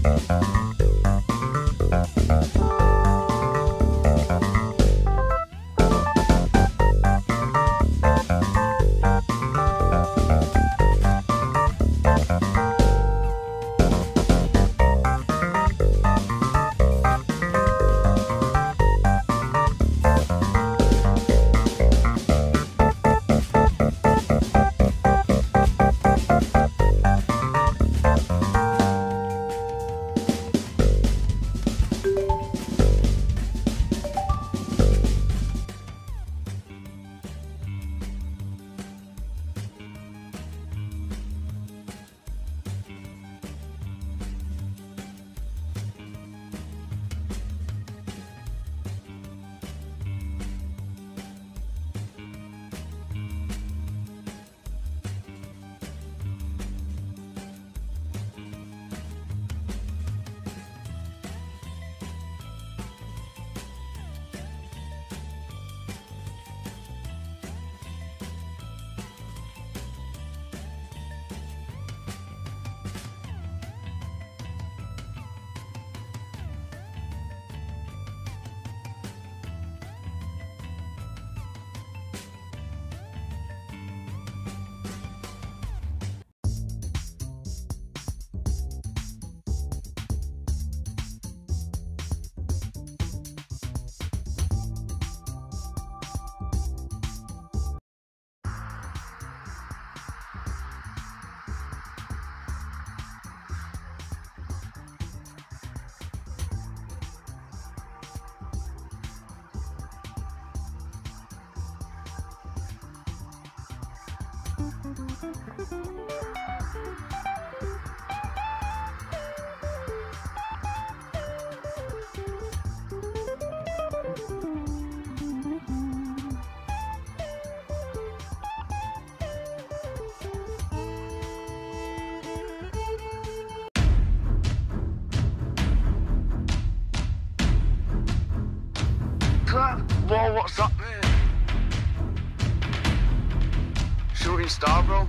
Thank you. Whoa, what's up mate? Star, bro?